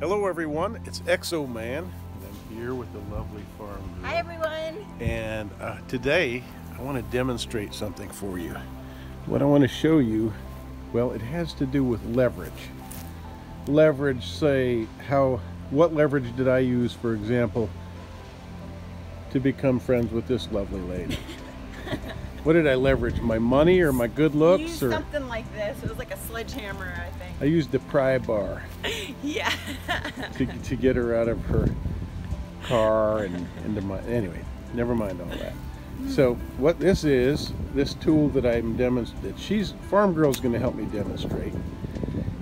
Hello everyone, it's Exo Man, and I'm here with the lovely farm girl. Hi everyone. And uh, today I want to demonstrate something for you. What I want to show you, well, it has to do with leverage. Leverage, say, how, what leverage did I use, for example, to become friends with this lovely lady? What did I leverage? My money or my good looks? or something like this. It was like a sledgehammer, I think. I used the pry bar. yeah. to, to get her out of her car and into my anyway never mind all that mm. so what this is this tool that i'm demonstrating she's farm girl's going to help me demonstrate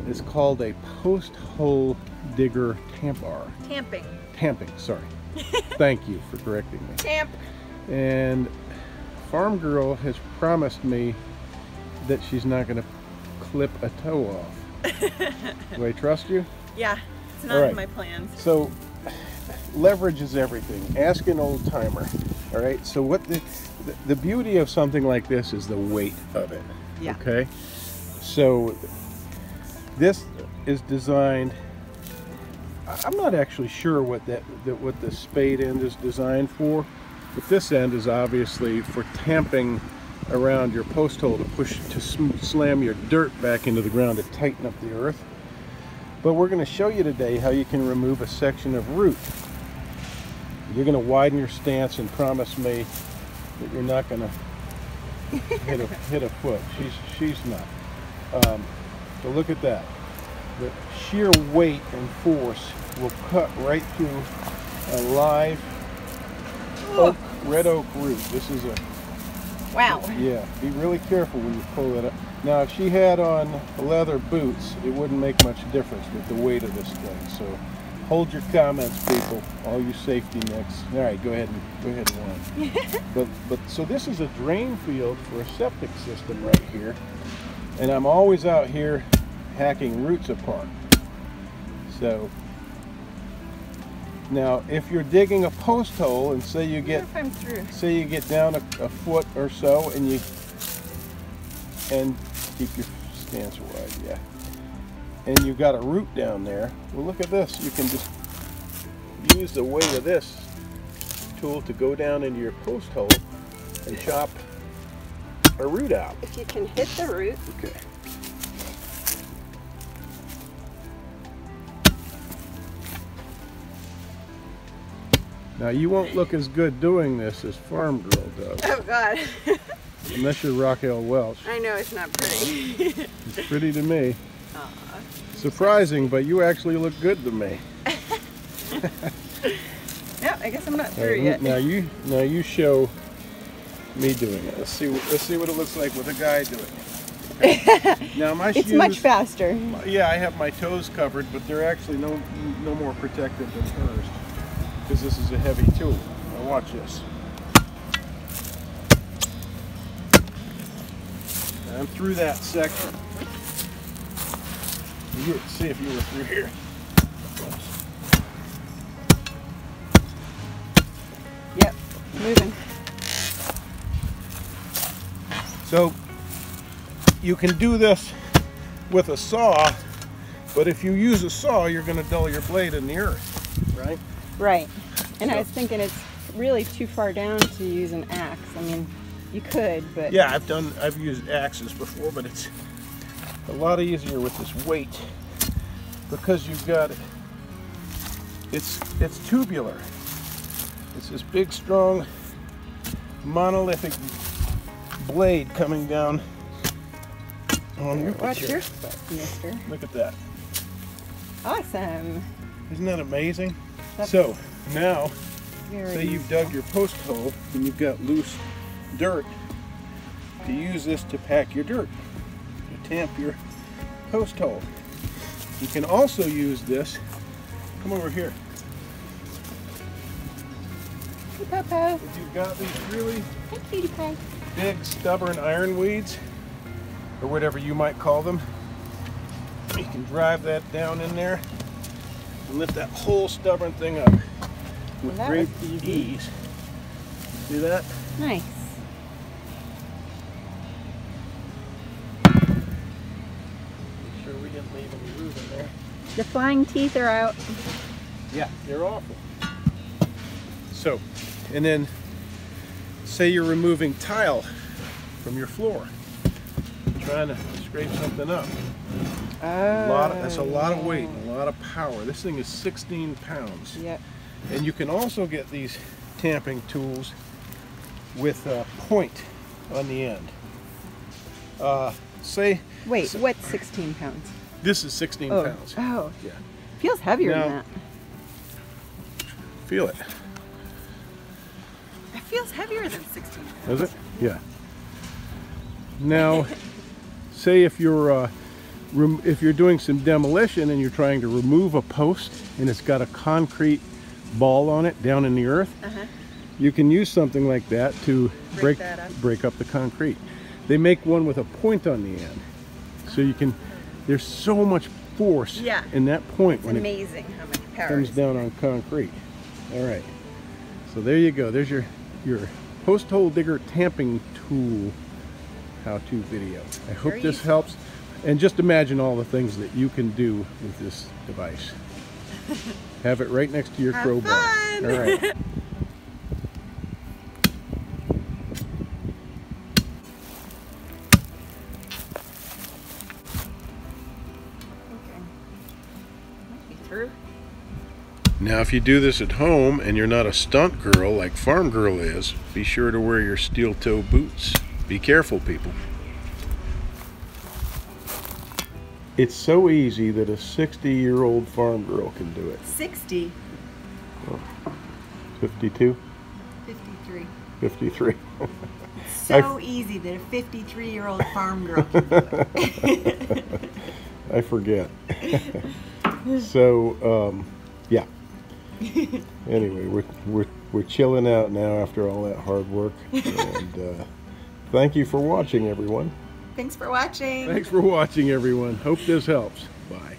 It's called a post hole digger tampar Tamping. tamping sorry thank you for correcting me Tamp. and farm girl has promised me that she's not going to clip a toe off do i trust you Yeah. It's not right. in my plans. So, leverage is everything. Ask an old timer. All right. So, what the, the beauty of something like this is the weight of it. Yeah. Okay. So, this is designed. I'm not actually sure what that, that what the spade end is designed for, but this end is obviously for tamping around your post hole to push to slam your dirt back into the ground to tighten up the earth. But we're going to show you today how you can remove a section of root. You're going to widen your stance and promise me that you're not going to hit a hit a foot. She's she's not. Um, so look at that. The sheer weight and force will cut right through a live oak, red oak root. This is a Wow. yeah, be really careful when you pull it up. Now, if she had on leather boots, it wouldn't make much difference with the weight of this thing. So, hold your comments, people. All you safety necks. All right, go ahead and go ahead and run. but but so this is a drain field for a septic system right here, and I'm always out here hacking roots apart. So. Now, if you're digging a post hole and say you get wonder if I'm through. say you get down a, a foot or so and you and keep your stance wide yeah and you've got a root down there well look at this you can just use the weight of this tool to go down into your post hole and chop a root out If you can hit the root. okay now you won't look as good doing this as farm girl does Oh God. Unless you're Raquel Welch. I know it's not pretty. It's pretty to me. Aw. Surprising, but you actually look good to me. yeah, I guess I'm not through right, yet. Now you now you show me doing it. Let's see let's see what it looks like with a guy doing it. now my It's shoes much faster. Yeah, I have my toes covered, but they're actually no no more protected than hers. Because this is a heavy tool. Now watch this. I'm through that section. You see if you were through here. Yep. Moving. So you can do this with a saw, but if you use a saw, you're going to dull your blade in the earth, right? Right. And I was thinking it's really too far down to use an axe. I mean, you could, but Yeah, I've done. I've used axes before, but it's a lot easier with this weight because you've got it's it's tubular. It's this big, strong, monolithic blade coming down on your. watch your foot, mister. Look at that. Awesome. Isn't that amazing? That's so now, say you've dug your post hole and you've got loose dirt. To use this to pack your dirt, to tamp your post hole. You can also use this. Come over here. Hey, Papa. If you've got these really Hey, big, stubborn ironweeds, or whatever you might call them, you can drive that down in there and lift that whole stubborn thing up with That great ease. See that? Nice. Make sure we didn't leave any in there. The flying teeth are out. Yeah, they're awful. So, and then say you're removing tile from your floor, trying to scrape something up. Oh. Lot of, that's a lot of weight, and a lot of power. This thing is 16 pounds. Yep. And you can also get these tamping tools with a point on the end. Uh, say Wait, So- what's 16 pounds? this is 16 Oh. pounds. Oh. Yeah. Feels heavier Now- than that. Feel it. It feels heavier than 16 pounds. Is it? Yeah. Now, say if you're uh, if you're doing some demolition and you're trying to remove a post and it's got a concrete ball on it down in the earth, Uh-huh. you can use something like that to Break break that up. break up the concrete. They make one with a point on the end, so you can. There's so much force Yeah. in that point It's when it how much power comes down on concrete. All right. So there you go. There's your your post hole digger tamping tool how-to video. I hope Very this helps. And just imagine all the things that you can do with this device. Have it right next to your Have crowbar. fun. All right. Okay. Might be through. Now, if you do this at home and you're not a stunt girl like Farm Girl is, be sure to wear your steel toe boots. Be careful, people. It's so easy that a 60 year old farm girl can do it. 60. 52, 53. 53. So easy that a 53 year old farm girl can do it. I forget. so, um, yeah. Anyway, we're, we're, we're chilling out now after all that hard work. And uh, thank you for watching, everyone. Thanks for watching. Thanks for watching, everyone. Hope this helps. Bye.